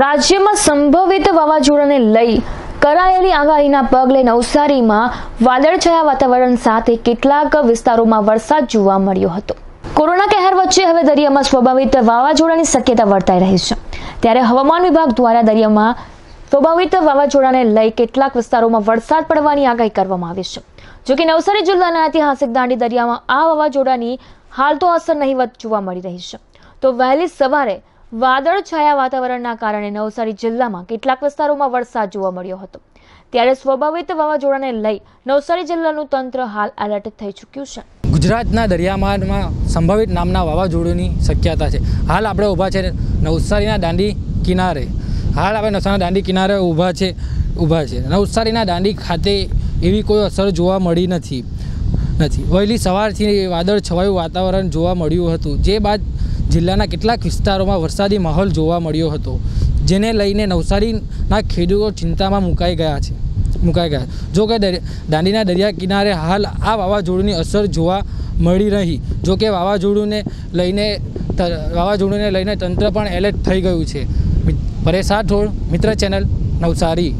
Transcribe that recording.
રાજ્યમાં સંભવિત વાવાઝોડાને લઈ કરાયેલી આગાહીના પગલે નવસારીમાં વાદળછાયા વાતાવરણ સાથે કેટલાક વિસ્તારોમાં વરસાદ જોવા મળ્યો હતો. કોરોના કહેર વચ્ચે હવે દરિયામાં સ્વાભાવિક વાવાઝોડાની શક્યતા વર્તાઈ રહી છે. ત્યારે હવામાન વિભાગ દ્વારા દરિયામાં સ્વાભાવિક વાવાઝોડાને લઈ કેટલાક વિસ્તારોમાં વરસાદ પડવાની આગાહી કરવામાં આવી છે. જોકે નવસારી જિલ્લાના ઐતિહાસિક દાંડી દરિયામાં આ વાવાઝોડાની હાલ તો અસર નહીવત જોવા મળી રહી છે. તો વહેલી સવારે વાદળ છાયા વાતાવરણના કારણે નવસારી જિલ્લામાં કેટલાક વિસ્તારોમાં વરસાદ જોવા મળ્યો હતો. ત્યારે સ્વભાવિત વાવાઝોડાને લઈ નવસારી જિલ્લાનું તંત્ર હાલ એલર્ટ થઈ ચૂક્યું છે. ગુજરાતના દરિયામાર્ગમાં સંભવિત નામના વાવાઝોડાની શક્યતા છે. હાલ આપણે ઊભા છે નવસારીના દાંડી કિનારે. હાલ આપણે નવસારીના દાંડી કિનારે ઊભા છે ઊભા છે. નવસારીના દાંડી ખાતે એવી કોઈ અસર જોવા મળી નથી નથી. વહેલી સવારથી વાદળ છવાયું વાતાવરણ જોવા મળ્યું હતું. જે બાદ જિલ્લાના કેટલાક વિસ્તારોમાં વરસાદી માહોલ જોવા મળ્યો હતો, જેને લઈને નવસારીના ખેડૂતો ચિંતામાં મુકાઈ ગયા છે, મુકાઈ ગયા. જો કે દાંડીના દરિયા કિનારે હાલ આ વાવાઝોડુંની અસર જોવા મળી રહી. જો કે વાવાઝોડુંને લઈને વાવાઝોડુંને લઈને તંત્ર પણ એલર્ટ થઈ ગયું છે. પરેશ રાઠોડ, મિત્ર ચેનલ, નવસારી.